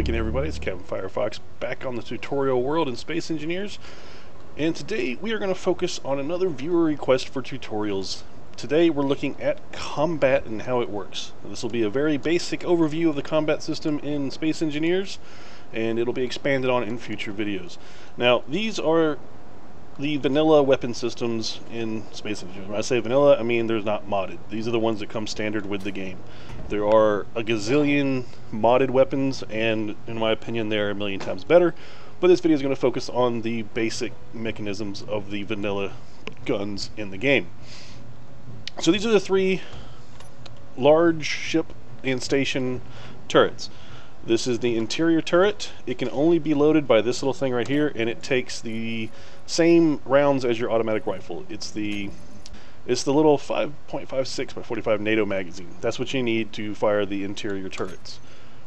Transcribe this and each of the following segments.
Awaken everybody, it's Captain Firefox back on the tutorial world in Space Engineers and today we are going to focus on another viewer request for tutorials. Today we're looking at combat and how it works. This will be a very basic overview of the combat system in Space Engineers and it'll be expanded on in future videos. Now these are the vanilla weapon systems in Space Engineers. When I say vanilla, I mean there's not modded. These are the ones that come standard with the game. There are a gazillion modded weapons, and in my opinion, they're a million times better. But this video is going to focus on the basic mechanisms of the vanilla guns in the game. So these are the three large ship and station turrets. This is the interior turret. It can only be loaded by this little thing right here, and it takes the same rounds as your automatic rifle. It's the it's the little 5.56 by 45 NATO magazine. That's what you need to fire the interior turrets.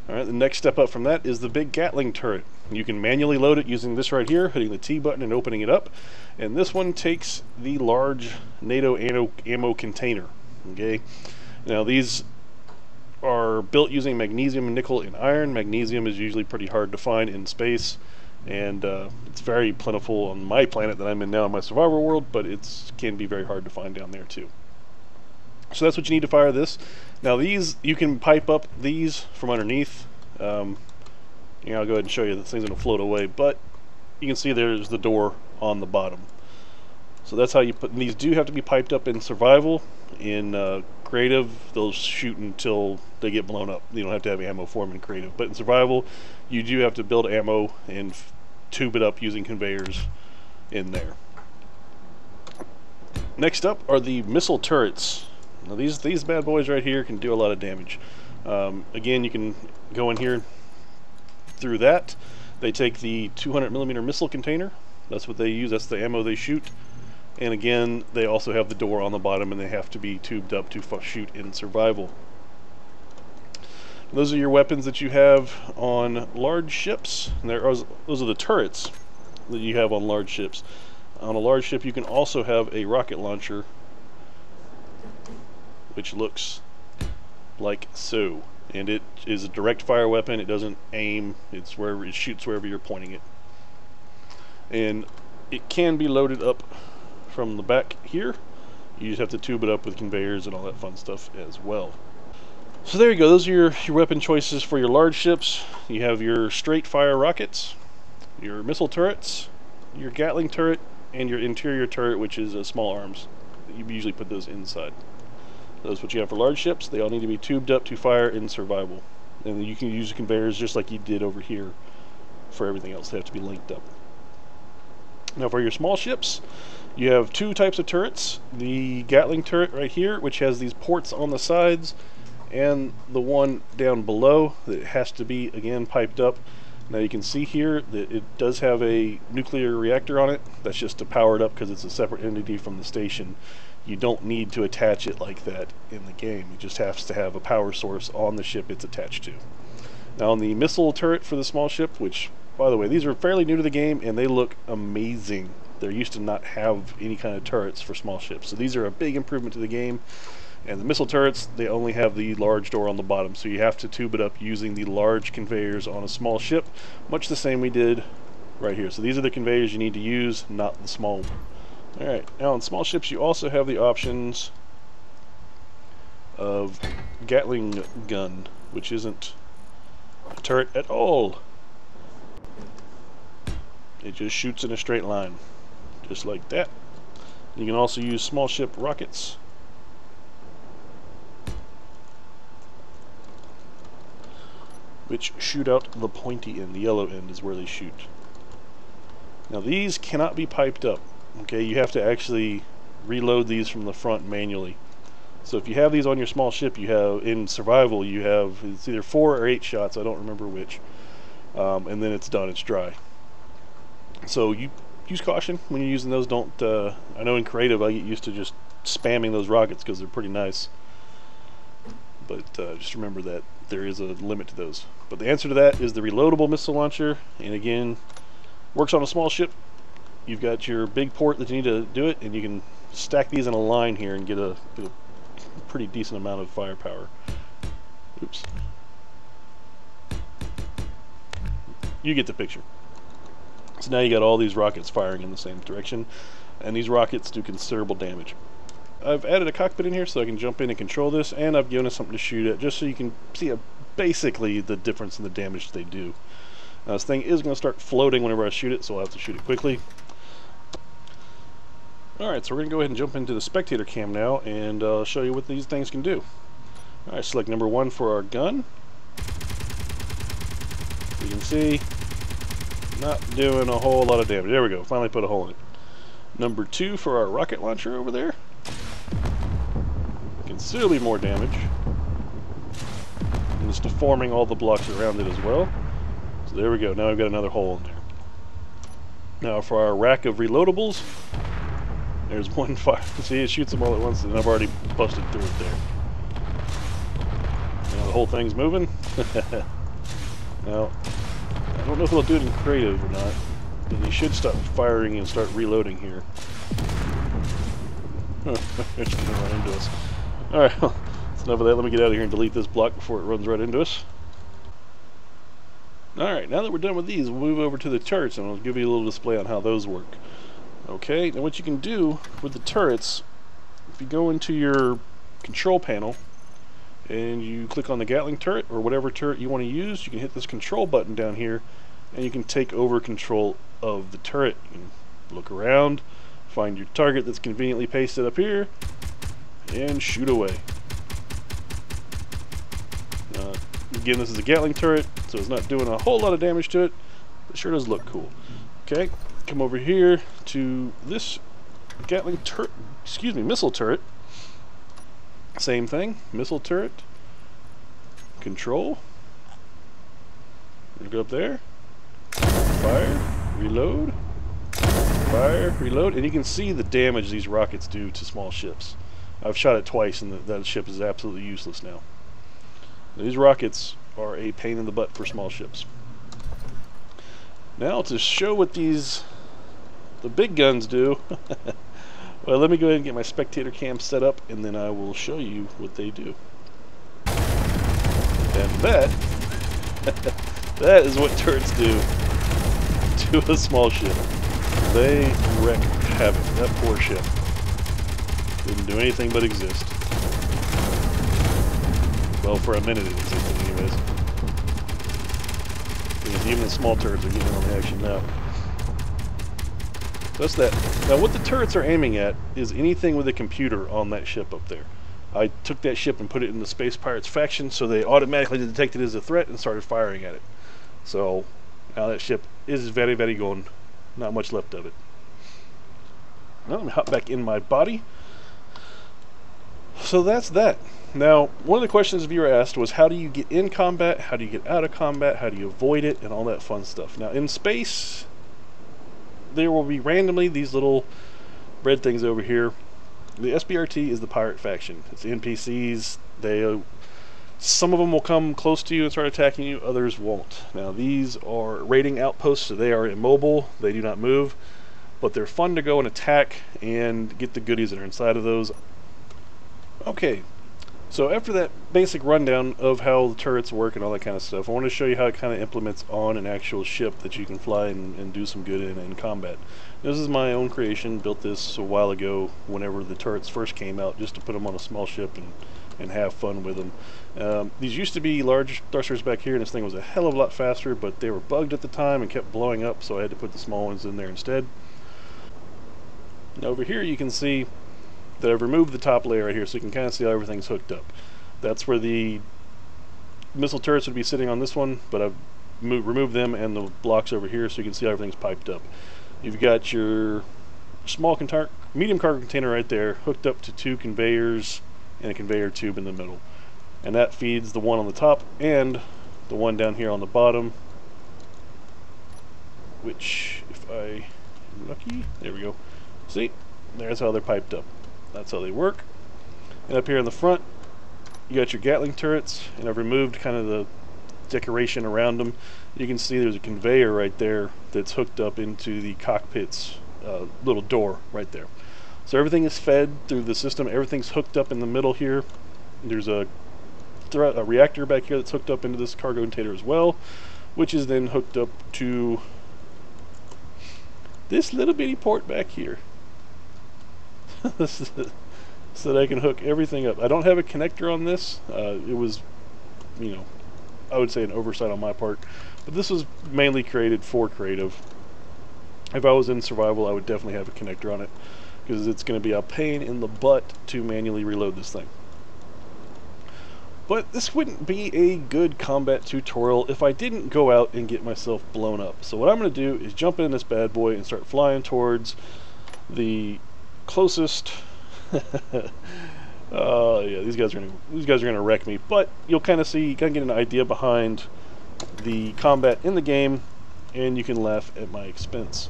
Alright, the next step up from that is the big Gatling turret. You can manually load it using this right here, hitting the T button and opening it up. And this one takes the large NATO ammo, ammo container. Okay, Now these are built using magnesium, nickel, and iron. Magnesium is usually pretty hard to find in space, and uh, it's very plentiful on my planet that I'm in now in my survival world, but it can be very hard to find down there too. So that's what you need to fire this. Now these, you can pipe up these from underneath. Um, you know, I'll go ahead and show you the thing's going to float away, but you can see there's the door on the bottom. So that's how you put, these do have to be piped up in survival. In uh, creative, they'll shoot until they get blown up. You don't have to have ammo form in creative. But in survival, you do have to build ammo and tube it up using conveyors in there. Next up are the missile turrets. Now these, these bad boys right here can do a lot of damage. Um, again, you can go in here through that. They take the 200 millimeter missile container. That's what they use. That's the ammo they shoot. And again, they also have the door on the bottom and they have to be tubed up to shoot in survival. Those are your weapons that you have on large ships. There are, those are the turrets that you have on large ships. On a large ship, you can also have a rocket launcher, which looks like so. And it is a direct fire weapon. It doesn't aim. It's wherever it shoots wherever you're pointing it. And it can be loaded up from the back here. You just have to tube it up with conveyors and all that fun stuff as well. So there you go. Those are your, your weapon choices for your large ships. You have your straight fire rockets, your missile turrets, your Gatling turret, and your interior turret, which is uh, small arms. You usually put those inside. That's what you have for large ships. They all need to be tubed up to fire in survival. And you can use the conveyors just like you did over here for everything else. They have to be linked up. Now for your small ships, you have two types of turrets. The Gatling turret right here, which has these ports on the sides, and the one down below that has to be, again, piped up. Now you can see here that it does have a nuclear reactor on it. That's just to power it up because it's a separate entity from the station. You don't need to attach it like that in the game. It just has to have a power source on the ship it's attached to. Now on the missile turret for the small ship, which by the way, these are fairly new to the game and they look amazing. They're used to not have any kind of turrets for small ships. So these are a big improvement to the game. And the missile turrets, they only have the large door on the bottom, so you have to tube it up using the large conveyors on a small ship, much the same we did right here. So these are the conveyors you need to use, not the small one. Alright, now on small ships you also have the options of Gatling gun, which isn't a turret at all. It just shoots in a straight line, just like that. You can also use small ship rockets. which shoot out the pointy end. The yellow end is where they shoot. Now these cannot be piped up. Okay, you have to actually reload these from the front manually. So if you have these on your small ship, you have in survival you have it's either four or eight shots. I don't remember which, um, and then it's done. It's dry. So you use caution when you're using those. Don't. Uh, I know in creative I get used to just spamming those rockets because they're pretty nice. But uh, just remember that there is a limit to those. But the answer to that is the reloadable missile launcher. And again, works on a small ship. You've got your big port that you need to do it, and you can stack these in a line here and get a, get a pretty decent amount of firepower. Oops. you get the picture. So now you got all these rockets firing in the same direction, and these rockets do considerable damage. I've added a cockpit in here so I can jump in and control this, and I've given it something to shoot at just so you can see a, basically the difference in the damage they do. Now this thing is going to start floating whenever I shoot it, so I'll have to shoot it quickly. Alright, so we're going to go ahead and jump into the spectator cam now and uh, show you what these things can do. Alright, select number one for our gun. You can see, not doing a whole lot of damage. There we go, finally put a hole in it. Number two for our rocket launcher over there. Considerably more damage. And it's deforming all the blocks around it as well. So there we go, now we've got another hole in there. Now for our rack of reloadables, there's one fire. See, it shoots them all at once, and I've already busted through it there. Now the whole thing's moving. now, I don't know if they'll do it in creative or not, but they should stop firing and start reloading here. it's gonna run into us. Alright, well, that's enough of that. Let me get out of here and delete this block before it runs right into us. Alright, now that we're done with these, we'll move over to the turrets and I'll give you a little display on how those work. Okay, now what you can do with the turrets, if you go into your control panel and you click on the Gatling turret or whatever turret you want to use, you can hit this control button down here and you can take over control of the turret. You can look around, find your target that's conveniently pasted up here, and shoot away. Uh, again, this is a Gatling turret, so it's not doing a whole lot of damage to it, but sure does look cool. Okay, come over here to this Gatling turret, excuse me, missile turret. Same thing, missile turret, control, go up there, fire, reload, fire, reload, and you can see the damage these rockets do to small ships. I've shot it twice and the, that ship is absolutely useless now. These rockets are a pain in the butt for small ships. Now to show what these the big guns do well let me go ahead and get my spectator cam set up and then I will show you what they do. And that that is what turrets do to a small ship. They wreck havoc. That poor ship didn't do anything but exist. Well for a minute it existed anyways. Because even the small turrets are getting on the action now that's that. Now what the turrets are aiming at is anything with a computer on that ship up there. I took that ship and put it in the Space Pirates faction, so they automatically detected it as a threat and started firing at it. So now that ship is very, very gone. Not much left of it. Now let me hop back in my body. So that's that. Now, one of the questions viewer asked was how do you get in combat, how do you get out of combat, how do you avoid it, and all that fun stuff. Now, in space, there will be randomly these little red things over here. The SPRT is the pirate faction. It's NPCs. They some of them will come close to you and start attacking you. Others won't. Now these are raiding outposts, so they are immobile. They do not move, but they're fun to go and attack and get the goodies that are inside of those. Okay, so after that basic rundown of how the turrets work and all that kind of stuff, I want to show you how it kind of implements on an actual ship that you can fly and, and do some good in, in combat. This is my own creation, built this a while ago whenever the turrets first came out, just to put them on a small ship and, and have fun with them. Um, these used to be large thrusters back here, and this thing was a hell of a lot faster, but they were bugged at the time and kept blowing up, so I had to put the small ones in there instead. Now over here you can see that I've removed the top layer right here so you can kind of see how everything's hooked up. That's where the missile turrets would be sitting on this one, but I've moved, removed them and the blocks over here so you can see how everything's piped up. You've got your small container, medium cargo container right there hooked up to two conveyors and a conveyor tube in the middle. And that feeds the one on the top and the one down here on the bottom, which if I am lucky, there we go. See, there's how they're piped up. That's how they work. And up here in the front, you got your Gatling turrets, and I've removed kind of the decoration around them. You can see there's a conveyor right there that's hooked up into the cockpit's uh, little door right there. So everything is fed through the system. Everything's hooked up in the middle here. There's a, a reactor back here that's hooked up into this cargo container as well. which is then hooked up to this little bitty port back here. so that I can hook everything up. I don't have a connector on this. Uh, it was, you know, I would say an oversight on my part. But this was mainly created for creative. If I was in survival, I would definitely have a connector on it because it's going to be a pain in the butt to manually reload this thing. But this wouldn't be a good combat tutorial if I didn't go out and get myself blown up. So what I'm going to do is jump in this bad boy and start flying towards the closest uh, yeah, these guys are gonna these guys are gonna wreck me. But you'll kind of see, kind of get an idea behind the combat in the game, and you can laugh at my expense.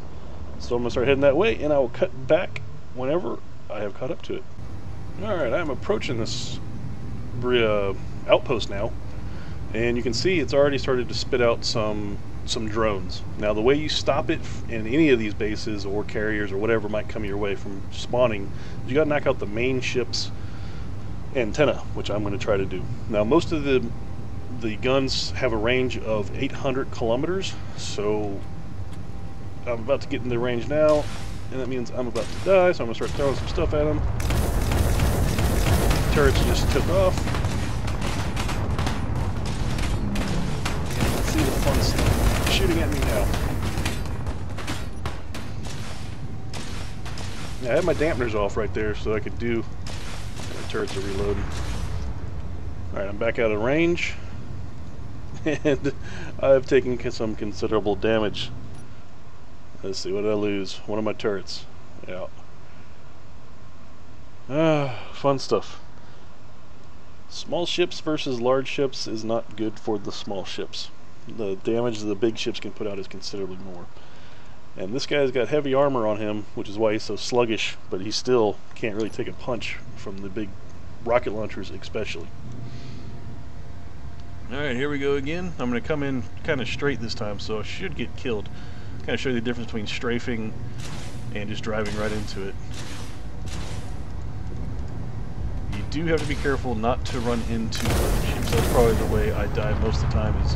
So I'm gonna start heading that way, and I will cut back whenever I have caught up to it. All right, I'm approaching this uh, outpost now, and you can see it's already started to spit out some some drones. Now the way you stop it in any of these bases or carriers or whatever might come your way from spawning, you got to knock out the main ship's antenna, which I'm going to try to do. Now most of the the guns have a range of 800 kilometers, so I'm about to get in the range now, and that means I'm about to die, so I'm going to start throwing some stuff at them. Turrets just took off. Shooting at me now. Yeah, I had my dampeners off right there so I could do... The turrets are reloading. Alright, I'm back out of range. And I've taken some considerable damage. Let's see, what did I lose? One of my turrets. Yeah. Ah, fun stuff. Small ships versus large ships is not good for the small ships. The damage that the big ships can put out is considerably more. And this guy's got heavy armor on him, which is why he's so sluggish, but he still can't really take a punch from the big rocket launchers especially. Alright, here we go again. I'm going to come in kind of straight this time, so I should get killed. Kind of show you the difference between strafing and just driving right into it You do have to be careful not to run into ships. That's probably the way I die most of the time is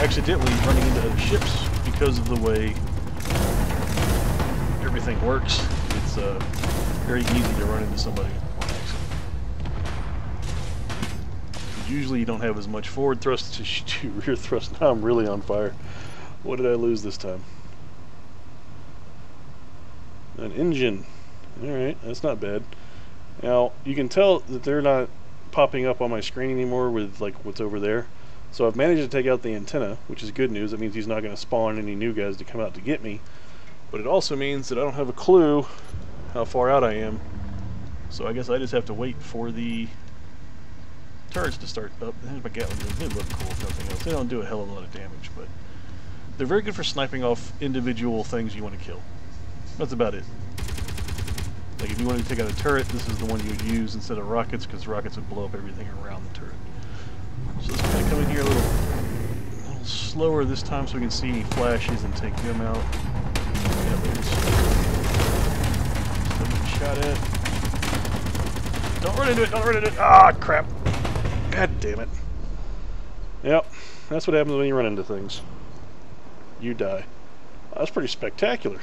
accidentally running into other ships because of the way everything works. It's uh, very easy to run into somebody on accident. Usually you don't have as much forward thrust you do rear thrust. Now I'm really on fire. What did I lose this time? An engine. Alright, that's not bad. Now, you can tell that they're not popping up on my screen anymore with like what's over there. So I've managed to take out the antenna, which is good news. That means he's not going to spawn any new guys to come out to get me. But it also means that I don't have a clue how far out I am. So I guess I just have to wait for the turrets to start up. My Gatling They look cool if nothing else. They don't do a hell of a lot of damage, but they're very good for sniping off individual things you want to kill. That's about it. Like if you wanted to take out a turret, this is the one you would use instead of rockets, because rockets would blow up everything around the turret. So let's kind of come in here a little, a little slower this time so we can see any flashes and take them out. Shot at. Don't run into it, don't run into it! Ah, crap! God damn it. Yep, that's what happens when you run into things. You die. That's pretty spectacular.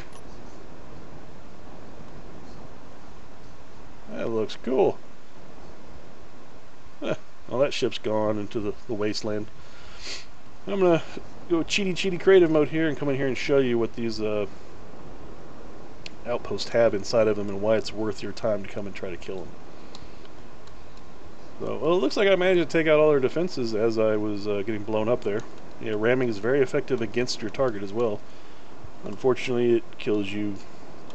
That looks cool. Well, that ship's gone into the, the wasteland. I'm going to go cheaty cheaty creative mode here and come in here and show you what these uh, outposts have inside of them and why it's worth your time to come and try to kill them. So, well, it looks like I managed to take out all their defenses as I was uh, getting blown up there. Yeah, ramming is very effective against your target as well. Unfortunately, it kills you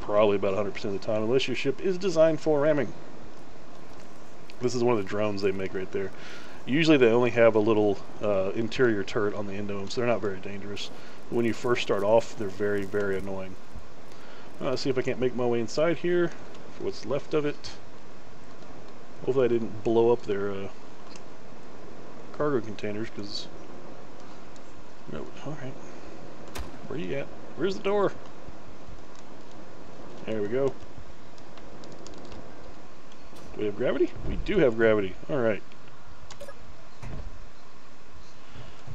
probably about 100% of the time, unless your ship is designed for ramming. This is one of the drones they make right there. Usually they only have a little uh, interior turret on the end of them, so they're not very dangerous. When you first start off, they're very, very annoying. Uh, see if I can't make my way inside here for what's left of it. Hopefully I didn't blow up their uh, cargo containers, because... No, alright. Where you at? Where's the door? There we go. Do we have gravity? We do have gravity. Alright.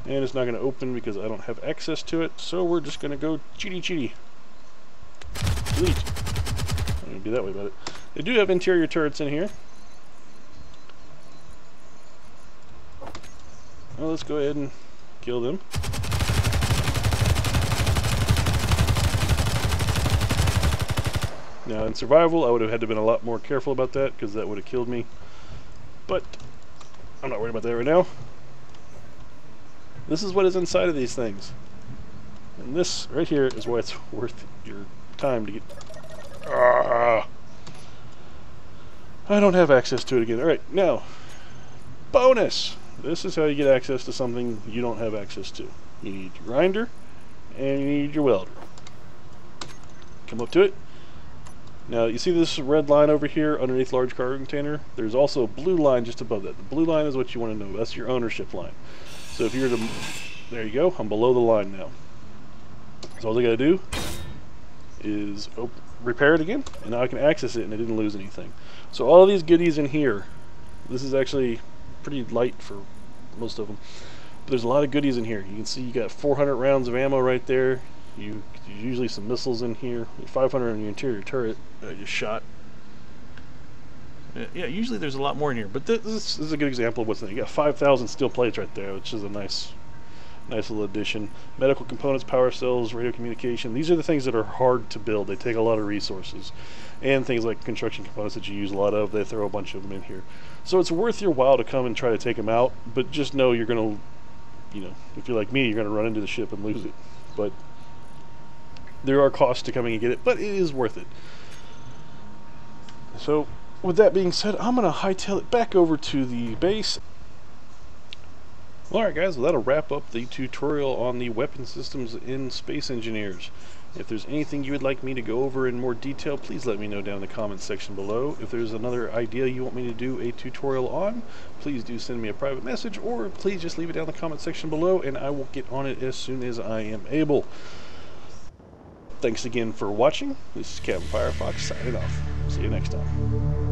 And it's not going to open because I don't have access to it, so we're just going to go cheaty cheaty. Delete. I'm going to be that way about it. They do have interior turrets in here. Well, let's go ahead and kill them. Now in survival I would have had to been a lot more careful about that because that would have killed me. But I'm not worried about that right now. This is what is inside of these things. And this right here is why it's worth your time to get... Ah! I don't have access to it again. Alright, now, bonus! This is how you get access to something you don't have access to. You need your grinder, and you need your welder. Come up to it, now, you see this red line over here underneath large cargo container? There's also a blue line just above that. The blue line is what you want to know. That's your ownership line. So if you're to... There you go. I'm below the line now. So all I got to do is repair it again, and now I can access it, and I didn't lose anything. So all these goodies in here, this is actually pretty light for most of them. But there's a lot of goodies in here. You can see you got 400 rounds of ammo right there. You usually some missiles in here. 500 on your interior turret I just shot. Yeah, usually there's a lot more in here, but this, this is a good example of what's in there. You got 5,000 steel plates right there, which is a nice, nice little addition. Medical components, power cells, radio communication. These are the things that are hard to build. They take a lot of resources, and things like construction components that you use a lot of. They throw a bunch of them in here, so it's worth your while to come and try to take them out. But just know you're gonna, you know, if you're like me, you're gonna run into the ship and lose it. But there are costs to coming and get it, but it is worth it. So, with that being said, I'm going to hightail it back over to the base. Alright guys, well, that'll wrap up the tutorial on the weapon systems in Space Engineers. If there's anything you would like me to go over in more detail, please let me know down in the comments section below. If there's another idea you want me to do a tutorial on, please do send me a private message, or please just leave it down in the comment section below, and I will get on it as soon as I am able. Thanks again for watching. This is Captain Firefox signing off. See you next time.